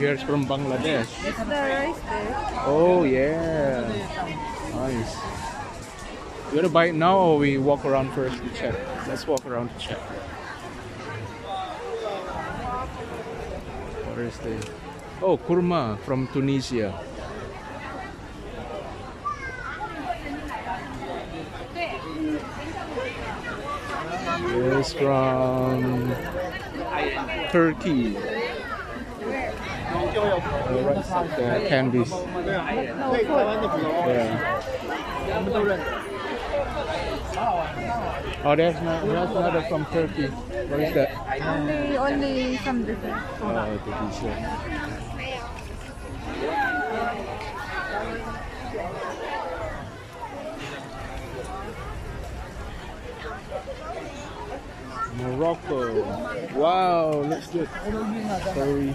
Oh, here's from Bangladesh. It's the rice there. Oh yeah, nice. You wanna buy it now or we walk around first to check? Let's walk around to check. What is this? Oh, kurma from Tunisia. It's from Turkey. Uh, right side, the candies. Yeah. Oh, there's not, there's another from Turkey. What is that? Only, only some different. Oh, the. Morocco. Wow, looks good. Curry,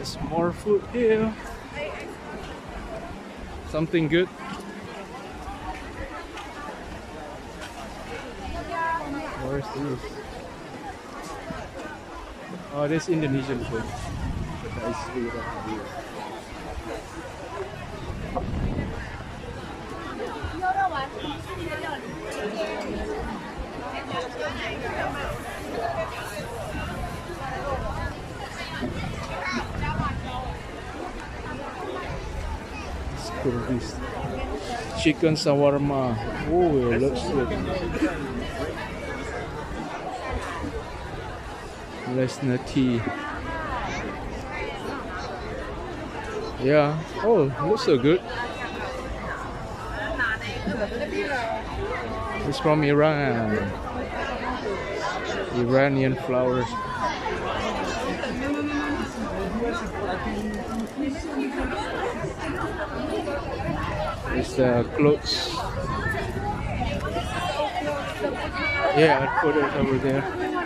There's more food here. Something good. Where's this? Oh, this Indonesian food. But I see Chicken shawarma. Oh, it looks good. Lesna tea. Yeah. Oh, looks so good. It's from Iran. Iranian flowers. It's the clothes. Yeah, put it over there.